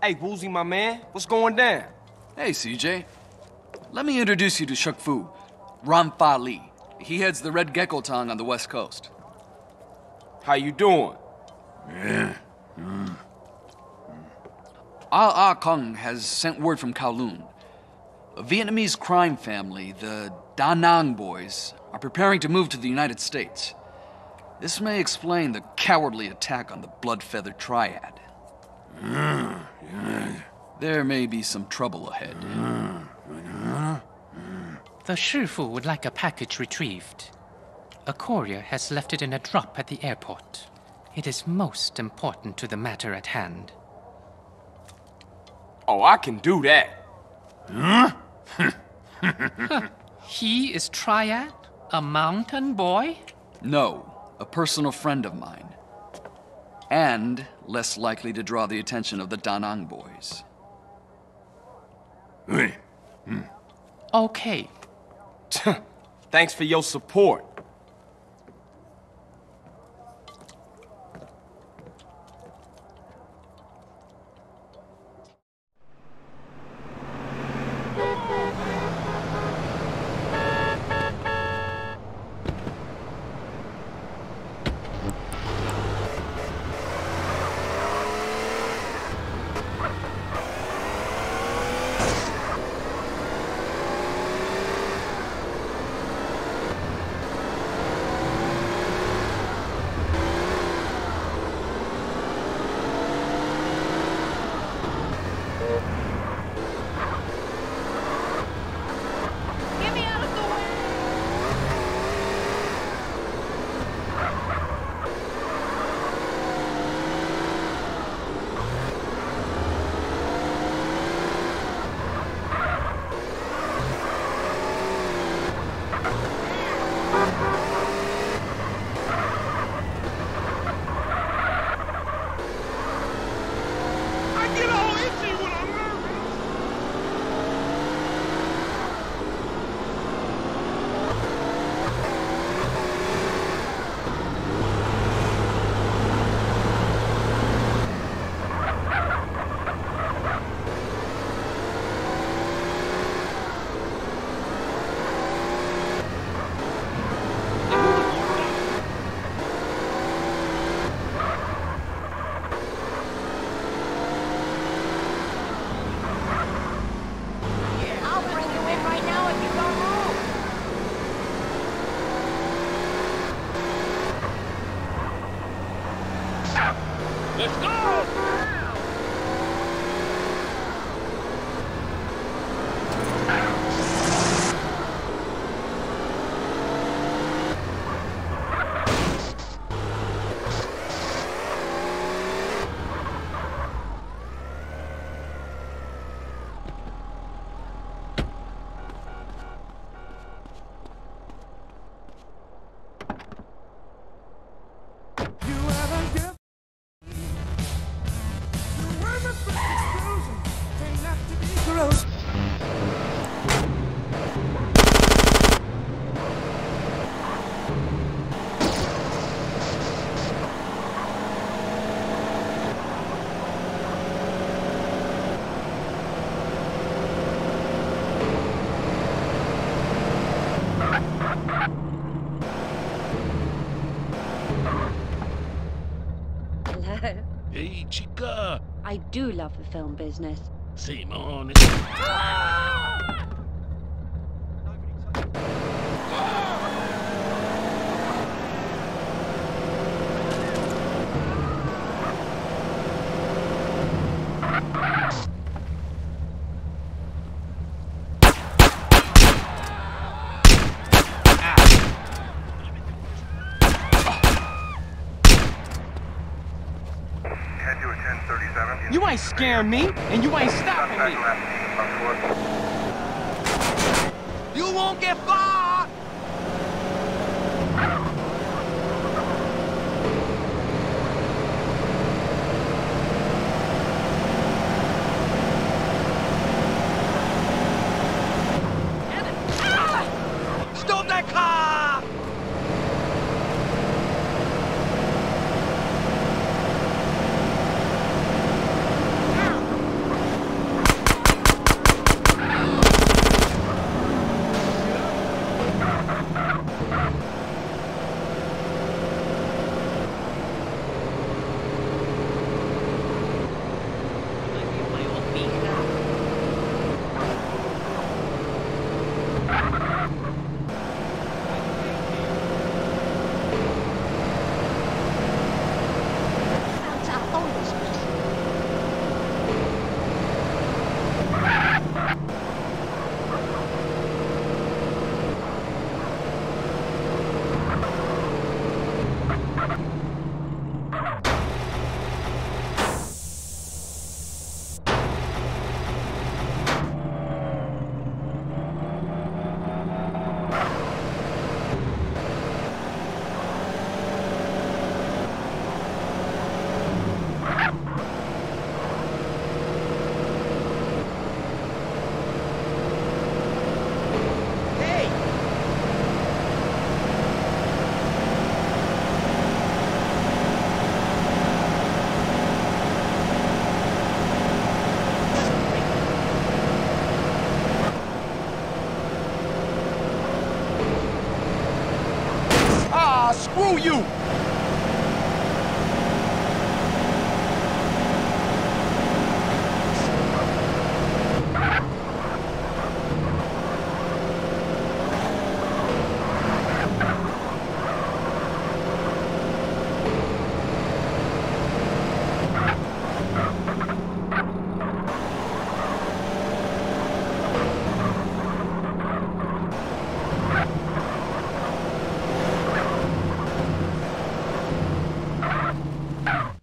Hey, Woozie, my man, what's going down? Hey, CJ. Let me introduce you to Shuk Fu, Ran Fa Li. He heads the Red Gecko Tong on the west coast. How you doing? Yeah. Mm. Ah Ah Kung has sent word from Kowloon. A Vietnamese crime family, the Da Nang boys, are preparing to move to the United States. This may explain the cowardly attack on the Blood Feather Triad. There may be some trouble ahead. The Shifu would like a package retrieved. A courier has left it in a drop at the airport. It is most important to the matter at hand. Oh, I can do that. Huh? he is Triad? A mountain boy? No, a personal friend of mine. And less likely to draw the attention of the Da Nang boys. Hmm. Okay. Thanks for your support. Hey, I do love the film business. Simon. Ah! You ain't scaring me, and you ain't stopping me. You won't get far! You! Ow!